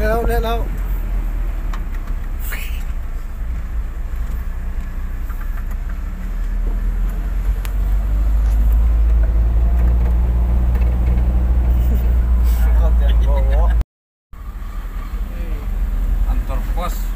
Udah, udah, udah. kantor pos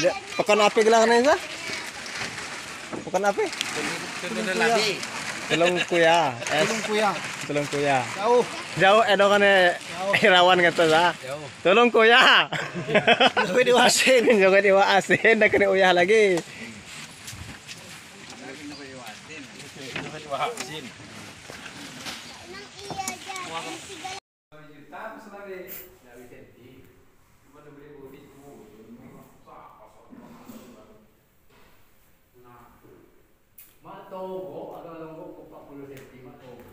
Ya, Pekan api gelang ini sah? Pekan lagi Tulung kuya. Tulung kuya Tulung kuya. Jauh Jauh edokane irawan kata sah. Jauh Tulung kuya. Jokowi diwasin. Jokowi diwasin. Dah kena uyah lagi. Nang iya. Matogo, ada longgo ko 40 cm matogo.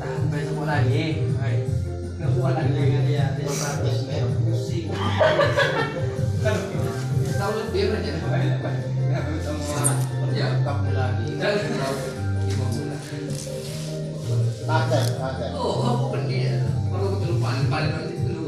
Sampai semua lagi. Semua lagi dengan dia. Dia pusing. Tahu dia aja. Ya, kamu lagi. Lima bulan. Pakai, pakai. Oh, aku kan dia. Kalau keterlupan, paling nanti dulu panen.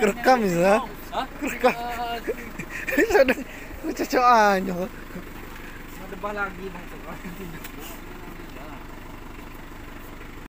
Kerekam. Hah? Kerekam. Aja. Ada bah lagi bang.